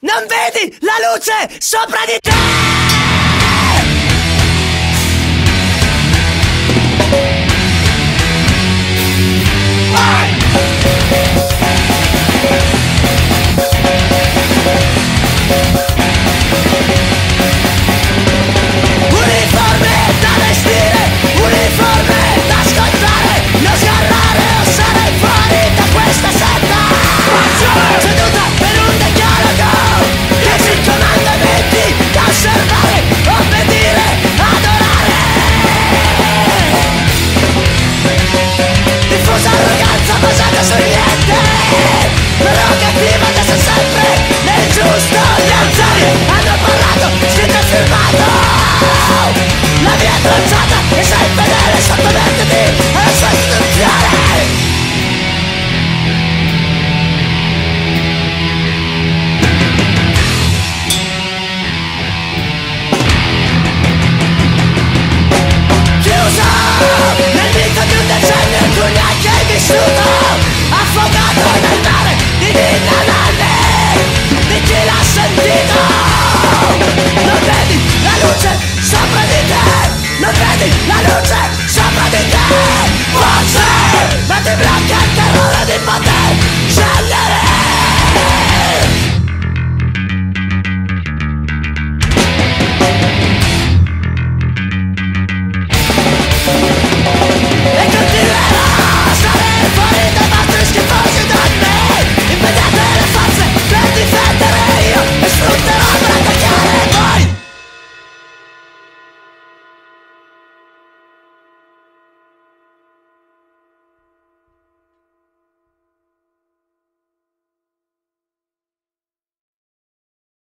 Non vedi la luce sopra di te! lanciata E sei fedele esattamente di esistenziale Chiusa nel mito di un decennio in cui neanche hai vissuto Affogato nel mare di Ninna Nanni Di chi l'ha sentito? ti la luce sopra di te Forse metti blanca e terrore di potere